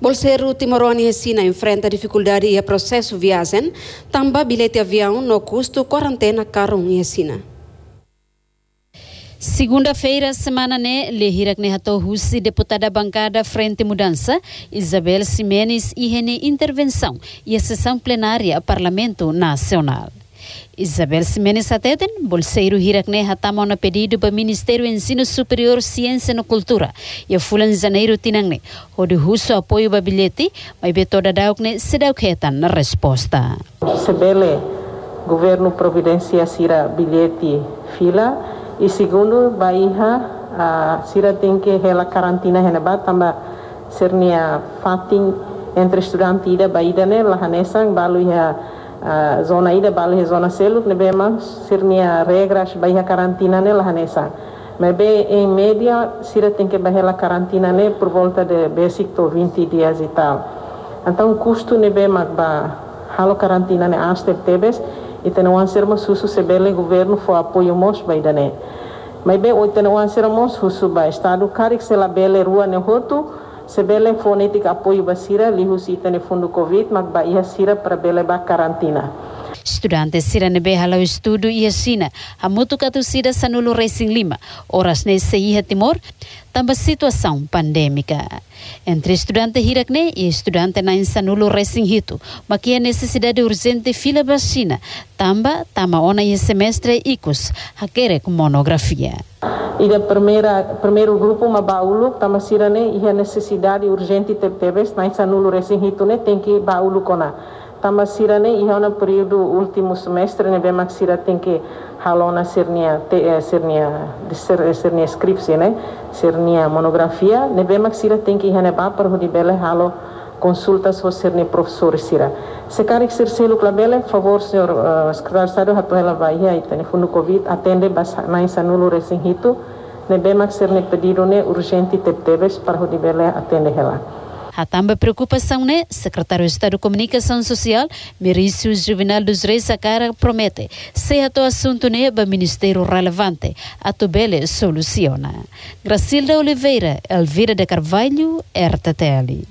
Bolseiro Timoroni Resina enfrenta dificuldade e processo viagem, também bilhete avião no custo quarentena caro em Resina. Segunda-feira, semana né, lehirak ne husi deputada bancada Frente Mudança, Isabel Simenes e rene intervenção e a sessão plenária Parlamento Nacional. Isabel Simenes Ateten, bolseiro hirakne hatama na pedido para Ministério Ensino Superior, Ciência e Cultura. E a fulan janeiro tinangne, onde russo apoio para bilhete, mas be toda daukne se dauketan na resposta. Sebele, governo providencia sira bilhete fila, e segundo, Bahia, a Sira tem que ela karantina heneba tamba sernia fating entre estudante ida ne lahanesang balu ya zona ida ya zona seluk ne bema sernia regras Bahia karantina ne lahanesang. Mas em média, Sira tem que barrer karantina ne por volta de basic to 20 dias e tal. Então, o custo ne bema ba halo karantina ne aster tebes e tem um ser susu sebele governo for apoio mos baidane mas bem oito tem um ser mos susu ba estado carik se labele rua ne hotu sebele fonética apoio basira li husi tem fundo covid mas ba ia sira para bele ba karantina. Estudantes sira nebe halau estudo e assina a mutu katu sira sanulo Racing Lima, horas nesse ia Timor, tamba situação pandêmica. Entre estudante Hirakne e estudante na Insanulo Racing Hito, mas que a necessidade urgente fila vacina, tamba tama ona e semestre icos, hakere com monografia. E da primeira primeiro grupo uma baulu, tama sirane e a necessidade urgente teve na Insanulo ne tem que baulu kona. Tamasira ne iha na período último semestre ne be maksira tem que halona sernia te eh, sernia de ser eh, sernia scripsi ne sernia monografia ne be maksira tem que iha ne ba per hudi bele halo consultas ho sernia professor sira se cari ser selo klabele favor senhor uh, secretário de estado hato ela vai aí tem fundo covid atende bas na insanulo recém hito ne be maksir ne pedido ne urgente tepteves para atende ela A tamba preocupação, né? Secretário de Estado de Comunicação Social, Merício Juvenal dos Reis Sacara, promete, se to assunto né, o Ministério relevante, a Tobele soluciona. Gracilda Oliveira, Elvira de Carvalho, RTTL.